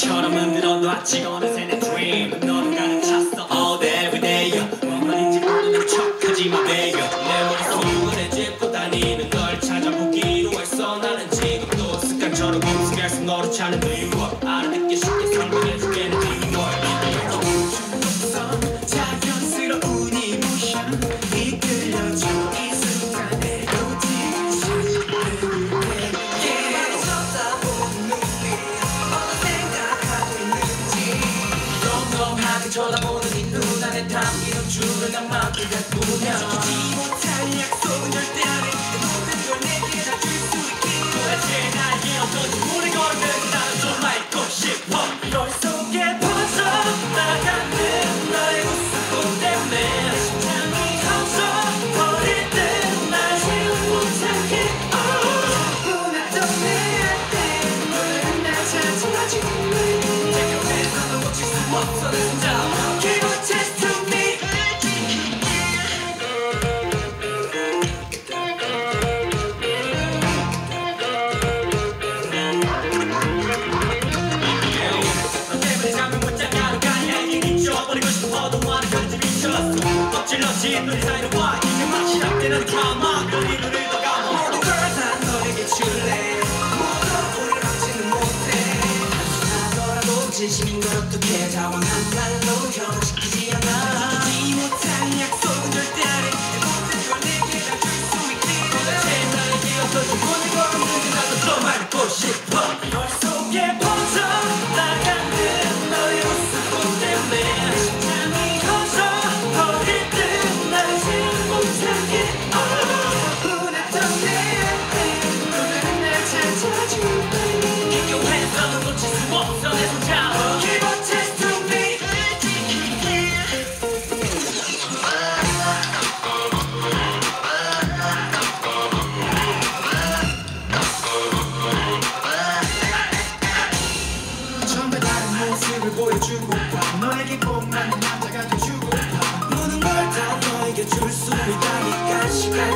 swing처럼 흔들어도 아직 어느새 내 dream. 너를 가득 찼어. All day every day 뭔 말인지 모르는 척하지 마 baby. 내 머릿속을 짚고 다니는 널 찾아보기로 했어. 나는 지금도 습관처럼 공승해서 너를 찾는 이유 알아듣기 쉽 쳐다보는 이 눈 안에 담기는 줄을 난 만들다 뿐이야 지키지 못할 약속은 절대 안 진 우리 사이는 와 이게 막 시작되는 드라마 그리 눈을 더 감아 모든 걸다 너에게 줄래 모두 우릴 막지는 못해 단순하더라도 진심인 걸 어떻게 자원한 말로 현혹시키지 주고파. 너에게 복 많은 남자가 돼주고파. 모든 걸다 너에게 줄 수 있다니까 시간